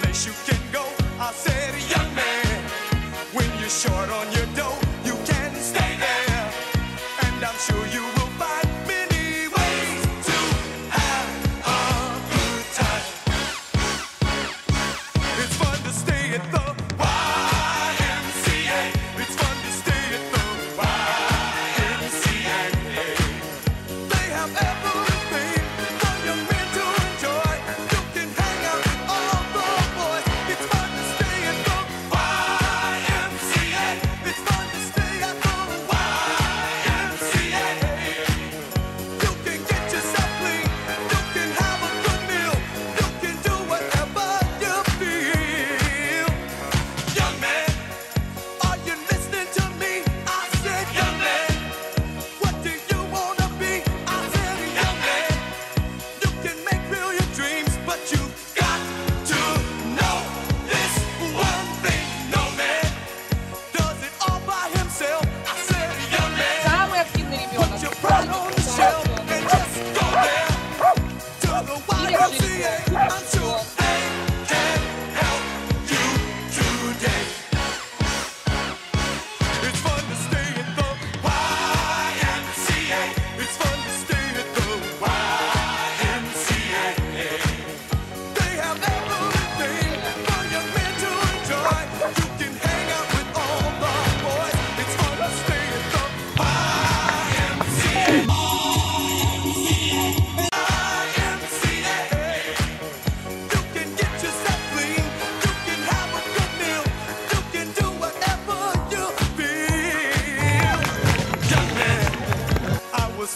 place you can go. I said, young man, when you're short on your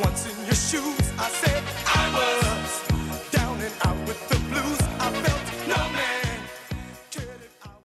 once in your shoes. I was.